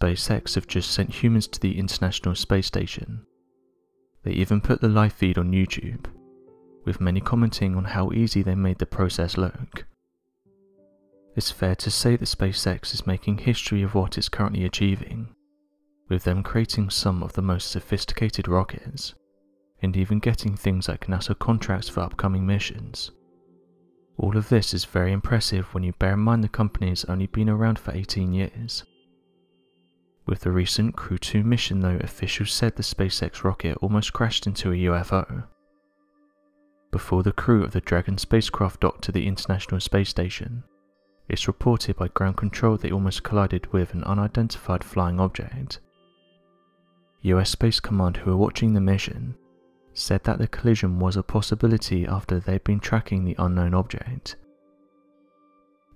SpaceX have just sent humans to the International Space Station. They even put the live feed on YouTube, with many commenting on how easy they made the process look. It's fair to say that SpaceX is making history of what it's currently achieving, with them creating some of the most sophisticated rockets, and even getting things like NASA contracts for upcoming missions. All of this is very impressive when you bear in mind the company has only been around for 18 years. With the recent Crew 2 mission though, officials said the SpaceX rocket almost crashed into a UFO. Before the crew of the Dragon spacecraft docked to the International Space Station, it's reported by ground control they almost collided with an unidentified flying object. US Space Command who were watching the mission said that the collision was a possibility after they'd been tracking the unknown object.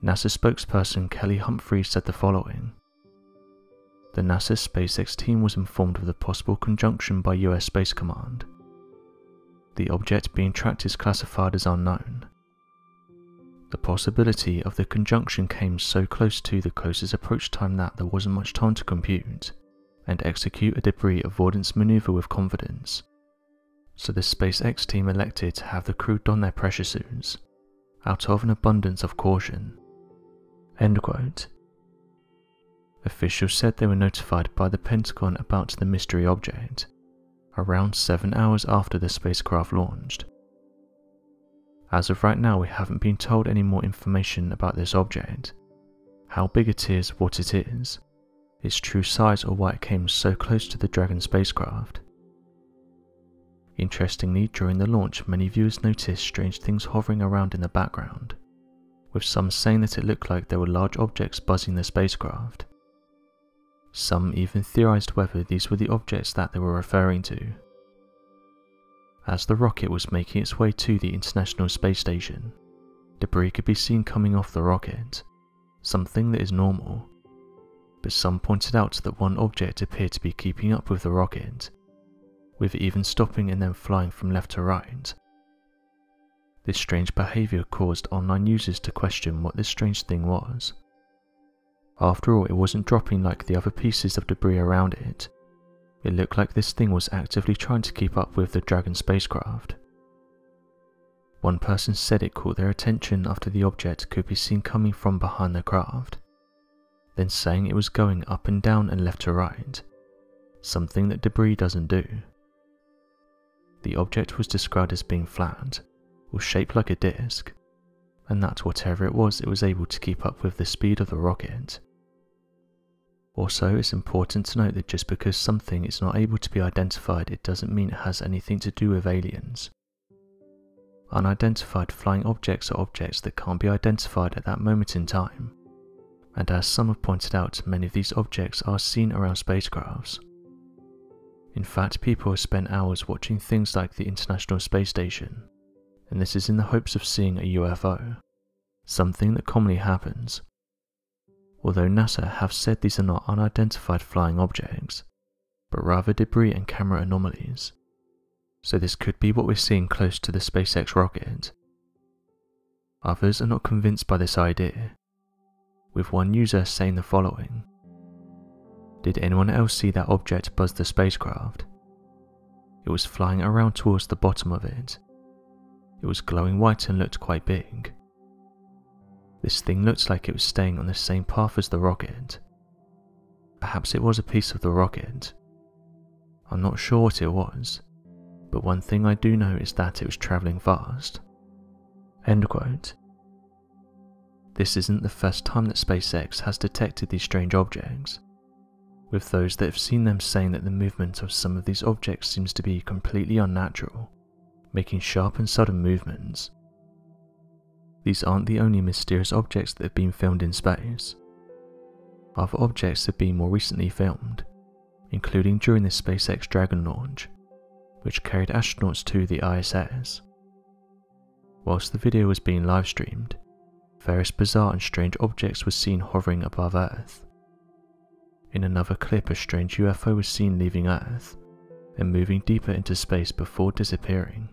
NASA spokesperson Kelly Humphrey said the following. The NASA SpaceX team was informed of the possible conjunction by US Space Command. The object being tracked is classified as unknown. The possibility of the conjunction came so close to the closest approach time that there wasn't much time to compute and execute a debris avoidance maneuver with confidence so the SpaceX team elected to have the crew don their pressure suits, out of an abundance of caution. End quote. Officials said they were notified by the Pentagon about the mystery object, around 7 hours after the spacecraft launched. As of right now, we haven't been told any more information about this object, how big it is, what it is, its true size or why it came so close to the Dragon spacecraft. Interestingly, during the launch, many viewers noticed strange things hovering around in the background, with some saying that it looked like there were large objects buzzing the spacecraft. Some even theorized whether these were the objects that they were referring to. As the rocket was making its way to the International Space Station, debris could be seen coming off the rocket, something that is normal. But some pointed out that one object appeared to be keeping up with the rocket with even stopping and then flying from left to right. This strange behaviour caused online users to question what this strange thing was. After all, it wasn't dropping like the other pieces of debris around it. It looked like this thing was actively trying to keep up with the Dragon spacecraft. One person said it caught their attention after the object could be seen coming from behind the craft, then saying it was going up and down and left to right, something that debris doesn't do. The object was described as being flat, or shaped like a disc, and that whatever it was, it was able to keep up with the speed of the rocket. Also, it's important to note that just because something is not able to be identified, it doesn't mean it has anything to do with aliens. Unidentified flying objects are objects that can't be identified at that moment in time, and as some have pointed out, many of these objects are seen around spacecrafts. In fact, people have spent hours watching things like the International Space Station, and this is in the hopes of seeing a UFO, something that commonly happens. Although NASA have said these are not unidentified flying objects, but rather debris and camera anomalies. So this could be what we're seeing close to the SpaceX rocket. Others are not convinced by this idea, with one user saying the following. Did anyone else see that object buzz the spacecraft? It was flying around towards the bottom of it. It was glowing white and looked quite big. This thing looked like it was staying on the same path as the rocket. Perhaps it was a piece of the rocket. I'm not sure what it was, but one thing I do know is that it was travelling fast. End quote. This isn't the first time that SpaceX has detected these strange objects with those that have seen them saying that the movement of some of these objects seems to be completely unnatural, making sharp and sudden movements. These aren't the only mysterious objects that have been filmed in space. Other objects have been more recently filmed, including during the SpaceX Dragon launch, which carried astronauts to the ISS. Whilst the video was being live streamed, various bizarre and strange objects were seen hovering above Earth. In another clip, a strange UFO was seen leaving Earth and moving deeper into space before disappearing.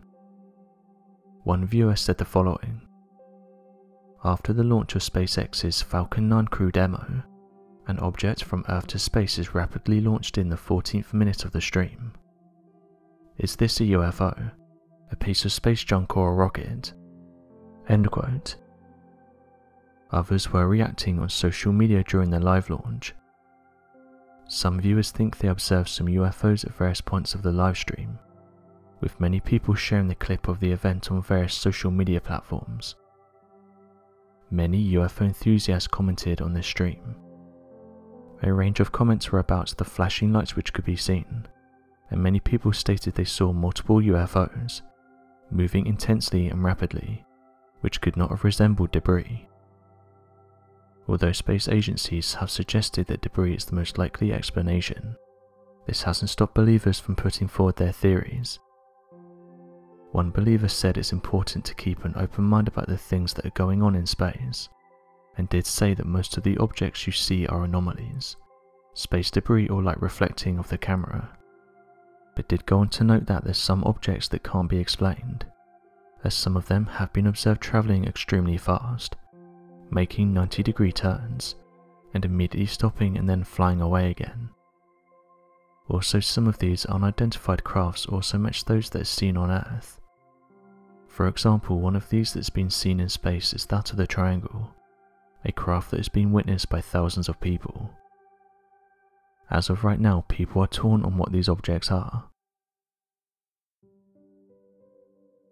One viewer said the following After the launch of SpaceX's Falcon 9 crew demo an object from Earth to space is rapidly launched in the 14th minute of the stream. Is this a UFO? A piece of space junk or a rocket? End quote. Others were reacting on social media during the live launch. Some viewers think they observed some UFOs at various points of the live stream, with many people sharing the clip of the event on various social media platforms. Many UFO enthusiasts commented on the stream. A range of comments were about the flashing lights which could be seen, and many people stated they saw multiple UFOs, moving intensely and rapidly, which could not have resembled debris. Although space agencies have suggested that debris is the most likely explanation, this hasn't stopped believers from putting forward their theories. One believer said it's important to keep an open mind about the things that are going on in space, and did say that most of the objects you see are anomalies, space debris or light reflecting off the camera, but did go on to note that there's some objects that can't be explained, as some of them have been observed travelling extremely fast, making 90 degree turns, and immediately stopping and then flying away again. Also, some of these unidentified crafts also match those that are seen on Earth. For example, one of these that's been seen in space is that of the Triangle, a craft that has been witnessed by thousands of people. As of right now, people are torn on what these objects are.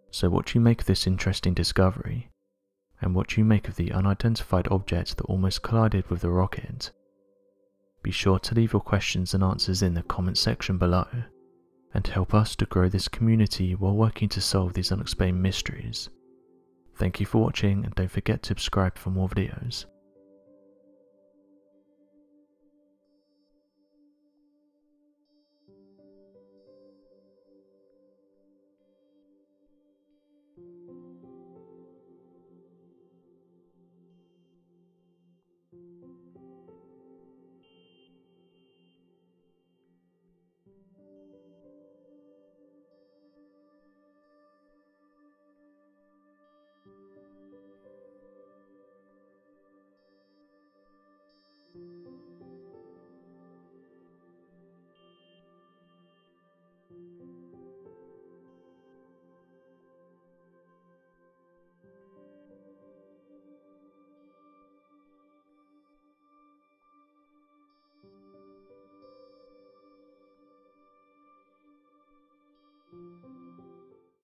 So what do you make of this interesting discovery? And what do you make of the unidentified object that almost collided with the rocket? Be sure to leave your questions and answers in the comment section below, and help us to grow this community while working to solve these unexplained mysteries. Thank you for watching and don't forget to subscribe for more videos.